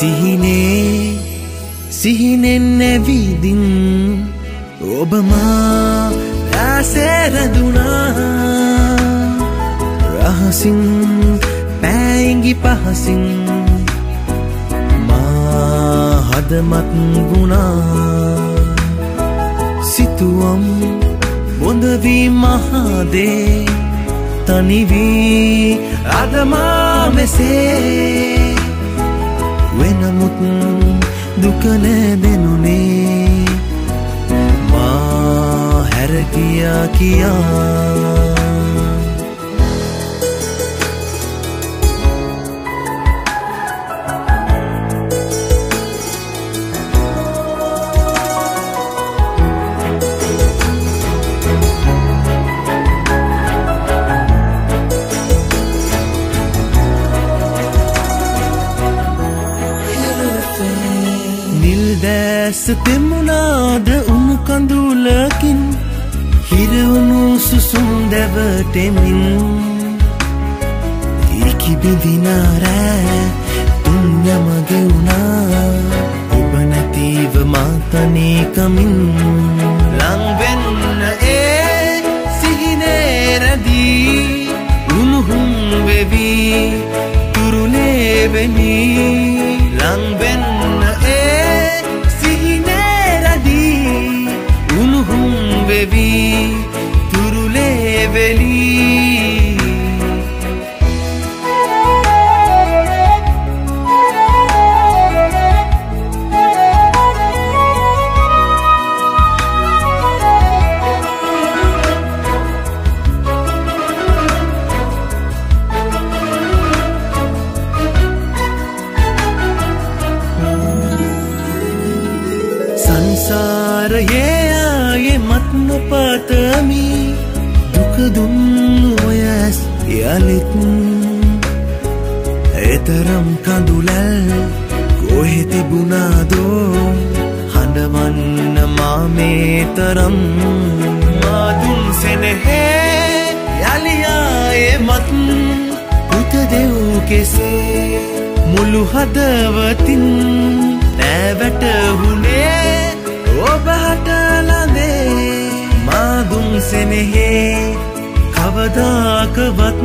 සිහිනේ සිහිනෙන් නැවිදින් ඔබමා ඇසේරදුනා රහසින් පෑයිගි පහසින් මා හදමත් ගුණා සිතුවම් බොඳවී මහදේ තනිවී අදමා මෙසේ. දුකනෑ දෙනුනේ මා හැරගියා කියා දැස තෙමුණාද උණු කඳුලකින් හිරවුණු සුසුම් දැවටෙමින් ඒකි බිඳිනාරෑ තුන්යමගෙවුණා ඔබ නැතිව මාතනේකමින් ලංවෙන්න ඒ සිහිනේරදී උණුහුම් වෙවී. තුරුලේවෙනී feliz. දුකදුන් ඔයස් යලිත් එතරම් කඳුලැල් කොහෙ තිබුණාදෝ හඬවන්න මාමේ තරම් මාදුන් සෙනෙහේ යලියායේ මත් පුත දෙව් කෙසේ මුළු හදවතින් නෑවැටහුණේ කවදාකවත්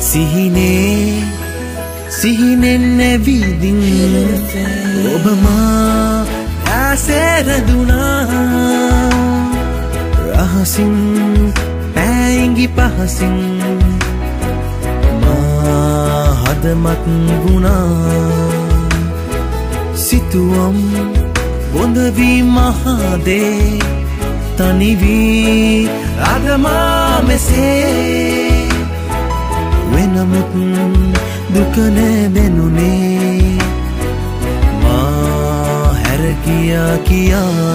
සිහිනේ සිහිනෙන් නැවිදින් ඔබමා ඇසේරදුනා රහසින් පෑයිගි පහසින් මා හදමත් ගුණා සිතුවම් බොඳවී මහදේ තනිවී අදමා මෙසේ වෙනමුත් දුකනෑ දෙනුනේ මා හැරගියා කියා